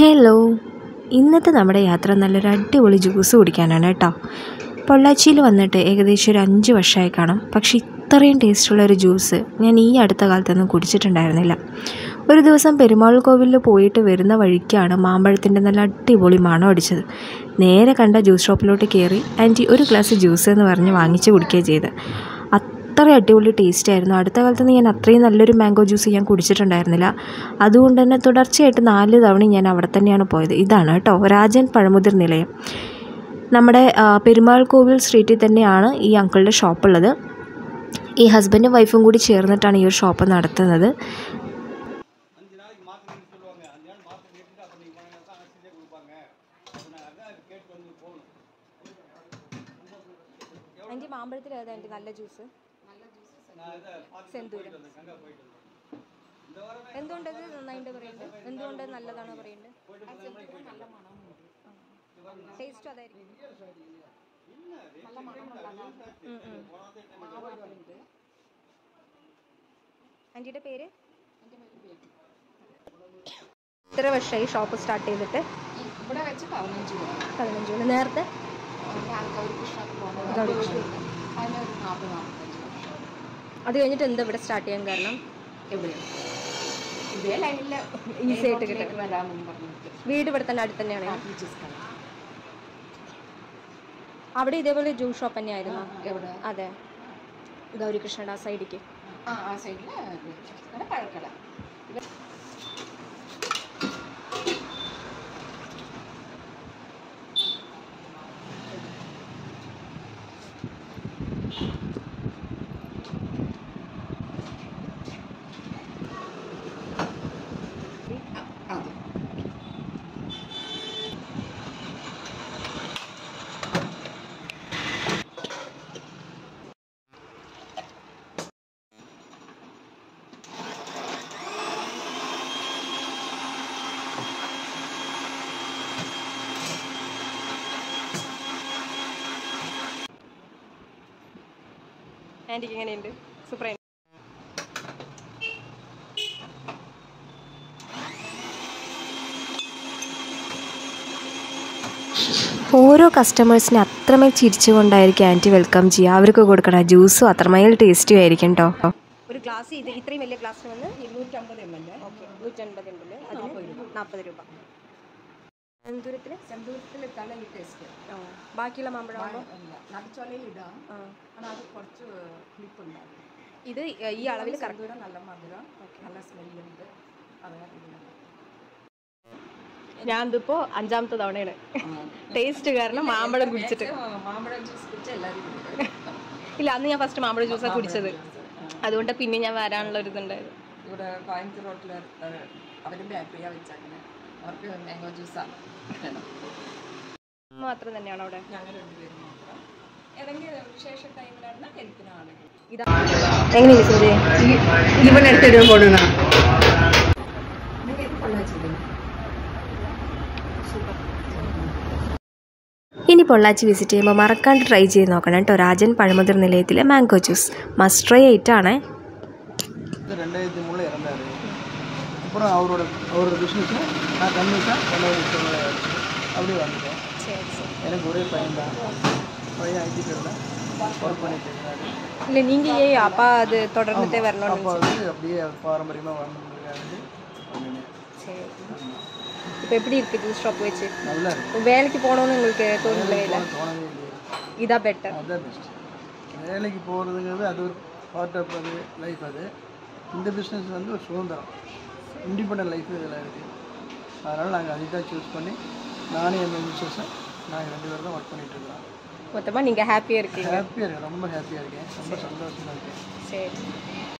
Hello ഇന്നത്തെ നമ്മുടെ യാത്ര നല്ലൊരു അടിപൊളി ജ്യൂസ് കുടിക്കാനാണ് കേട്ടോ. പൊള്ളാച്ചിയിൽ വന്നിട്ട് ഏകദേശം ഒരു അഞ്ച് വർഷമായി കാണും. പക്ഷെ ഇത്രയും ടേസ്റ്റുള്ള ഒരു ജ്യൂസ് ഞാൻ ഈ അടുത്ത കാലത്തൊന്നും കുടിച്ചിട്ടുണ്ടായിരുന്നില്ല. ഒരു ദിവസം പെരുമാൾ കോവിലിൽ പോയിട്ട് വരുന്ന വഴിക്കാണ് മാമ്പഴത്തിന്റെ നല്ല അടിപൊളി മണം അടിച്ചത്. നേരെ കണ്ട ജ്യൂസ് ഷോപ്പിലോട്ട് കയറി ആന്റി ഒരു ഗ്ലാസ് ജ്യൂസ് എന്ന് പറഞ്ഞ് വാങ്ങിച്ച് കുടിക്കുകയും ചെയ്ത് അത്ര അടിപൊളി ടേസ്റ്റ് ആയിരുന്നു. അടുത്ത കാലത്തൊന്നും ഞാൻ അത്രയും നല്ലൊരു മാംഗോ ജ്യൂസ് ഞാൻ കുടിച്ചിട്ടുണ്ടായിരുന്നില്ല. അതുകൊണ്ട് തന്നെ തുടർച്ചയായിട്ട് നാല് തവണ ഞാൻ അവിടെ തന്നെയാണ് പോയത്. ഇതാണ് കേട്ടോ രാജൻ പഴമുതിർ നിലയം. നമ്മുടെ പെരുമാൾ കോവിൽ സ്ട്രീറ്റിൽ തന്നെയാണ് ഈ അങ്കിളുടെ ഷോപ്പുള്ളത് ഈ ഹസ്ബൻഡും വൈഫും കൂടി ചേർന്നിട്ടാണ് ഈ ഒരു ഷോപ്പ് നടത്തുന്നത്. ആന്റി മാമ്പഴത്തിൽ ഏതാ നല്ല ജ്യൂസ് സെന്തൂരം. എന്തുകൊണ്ടത് നന്നായിട്ട് പറയുന്നത്? എന്തുകൊണ്ട് നല്ലതാണ് പറയുന്നത്? ടേസ്റ്റ് അതായിരിക്കും. ആന്റിയുടെ പേര്? എത്ര വർഷമായി ഷോപ്പ് സ്റ്റാർട്ട് ചെയ്തിട്ട്? ഇവിടെ വെച്ച് പതിനഞ്ച് പതിനഞ്ച് നേരത്തെ. അതിനൊരു അത് കഴിഞ്ഞിട്ട് എന്താ ഇവിടെ സ്റ്റാർട്ട് ചെയ്യാൻ കാരണം? ഇതേ ലൈനിൽ ഈസി ആയിട്ട് കിട്ടും. വരാമെന്ന് പറഞ്ഞിട്ട്. വീട് ഇവിടെ തന്നെ അടുത്ത് തന്നെയാണ്. അവിടെ ഇതേപോലെ ജ്യൂസ് ഷോപ്പ് തന്നെയായിരുന്നു. അതെ. ഗൗരികൃഷ്ണയുടെ ആ സൈഡിക്ക് ആ സൈഡിൽ പഴക്കട. ആന്റിക്ക് എങ്ങനെയുണ്ട്? സൂപ്പർ ഓരോ കസ്റ്റമേഴ്സിനെ അത്രമേൽ ചിരിച്ചുകൊണ്ടായിരിക്കും ആന്റി വെൽക്കം ചെയ്യുക. അവർക്ക് കൊടുക്കണ ജ്യൂസും അത്രമേൽ ടേസ്റ്റിയും ആയിരിക്കും കേട്ടോ ഒരു ഗ്ലാസ് ഇത് ഇത്രയും വലിയ ഗ്ലാസ് വന്ന് ഇരുന്നൂറ്റമ്പത് എം എൽ ഓക്കെ നൂറ്റൻപത് എം എൽ അതിന് നാൽപ്പത് രൂപ എന്തൂരത്തിൽ സെന്തൂരത്തിൽ തല ഈ ടേസ്റ്റ് ബാക്കിയുള്ള മാമ്പഴമാകുമ്പോൾ നടിച്ചോലയിൽ ഇടാം ஆனால் അത് കുറച്ച് ക്ലിപ്പ് ഉണ്ടാകും ഇത് ഈ അളവിൽ കറക്റ്റ് സെന്തൂരം നല്ല മധുരം നല്ല സ്മെല്ലുണ്ട് അതാണ് ഇതിന് ഞാൻ ഇതിപ്പോ അഞ്ചാമത്തെ തവണയാണ് ടേസ്റ്റ് കാരണം മാമ്പഴം കുടിച്ചിട്ട് മാമ്പഴം ജ്യൂസ് കുടിച്ച് എല്ലാവരും കുടിക്കും ഇല്ല അന്ന് ഞാൻ ഫസ്റ്റ് മാമ്പഴ ജ്യൂസാണ് കുടിച്ചത് അതുകൊണ്ട് പിന്നെ ഞാൻ വരാനുള്ള ഒരു ഇതുണ്ടായിരുന്നു ഇവിടെ കോയമ്പത്തൂർ റോട്ടിൽ അവരും ബേക്കറിയാ വെച്ചങ്ങനെ അവർക്ക് മാംഗോ ജ്യൂസാണ് വേണം. മാത്രം തന്നെയാണ് അവിടെ? ഞങ്ങൾ രണ്ടുപേരും മാത്രം. ഏതെങ്കിലും വിശേഷ ടൈമിലാണ് ആളുകൾ പൊള്ളാച്ചി വിസിറ്റ് ചെയ്യുമ്പോൾ മറക്കാണ്ട് ട്രൈ ചെയ്ത് നോക്കണം കേട്ടോ രാജൻ പഴമുതിർ നിലയത്തിലെ മാംഗോ ജ്യൂസ് മസ്റ്റ് ട്രൈ ആയിട്ടാണേ இது ரெண்டாயிரத்தி மூணில் இறந்தார் அப்புறம் அவரோட அவரோட பிஸ்னஸில் நான் கன்வின்ஸாக கொண்டாடி அப்படியே வந்துட்டேன் எனக்கு ஒரே பையன் தான் பையன் ஐடி ஃபீல்டில் ஒர்க் பண்ணிட்டு இருந்தாரு இல்லை நீங்கள் ஏன் அப்பா அது தொடர்ந்துட்டே வரணும்னு அப்பா வந்து அப்படியே பாரம்பரியமாக வரணுங்கிறதுக்காக பண்ணினேன் சரி இப்போ எப்படி இருக்குது ஜூஸ் ஷாப் வச்சு? நல்லா இருக்கு. வேலைக்கு போகணும்னு உங்களுக்கு தோணல இல்லை? தோணவே இல்லையே. இதா பெட்டர் அதுதான் பெஸ்ட் வேலைக்கு போகிறதுங்கிறது அது ஒரு பார்ட் ஆஃப் அது லைஃப் அது. இந்த பிஸ்னஸ் வந்து ஒரு சுதந்திரம் இண்டிபெண்ட் லைஃப் இதில் இருக்குது அதனால் நாங்கள் அதை தான் சூஸ் பண்ணி நானும் என் மிஸ்ஸஸை நாங்கள் ரெண்டு பேரும் தான் ஒர்க் பண்ணிட்டு இருக்கோம் மொத்தமாக நீங்கள் ஹாப்பியாக இருக்கீங்க. ஹாப்பியாக இருக்கேன் ரொம்ப ஹாப்பியாக இருக்கேன். ரொம்ப சந்தோஷமாக இருக்கேன். சரி.